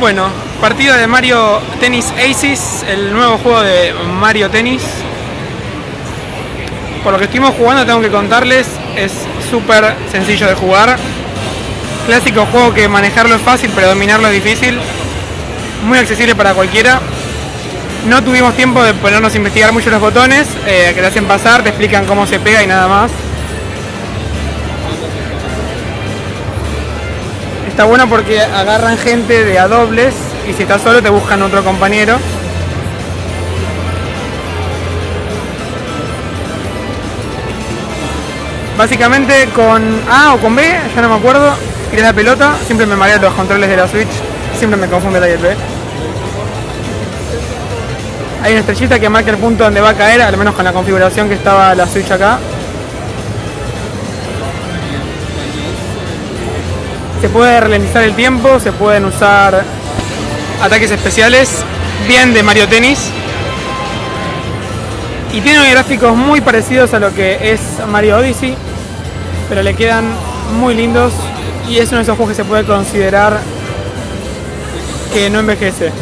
Bueno, partida de Mario Tennis Aces, el nuevo juego de Mario Tennis. Por lo que estuvimos jugando tengo que contarles, es súper sencillo de jugar. Clásico juego que manejarlo es fácil, pero dominarlo es difícil. Muy accesible para cualquiera. No tuvimos tiempo de ponernos a investigar mucho los botones, eh, que te hacen pasar, te explican cómo se pega y nada más. Está bueno porque agarran gente de a dobles y si estás solo te buscan otro compañero. Básicamente con A o con B, ya no me acuerdo, tiré la pelota, siempre me marean los controles de la Switch, siempre me confunde la y el B. Hay una estrellita que marca el punto donde va a caer, al menos con la configuración que estaba la Switch acá. Se puede ralentizar el tiempo, se pueden usar ataques especiales, bien de Mario Tennis. Y tiene gráficos muy parecidos a lo que es Mario Odyssey, pero le quedan muy lindos y es uno de esos juegos que se puede considerar que no envejece.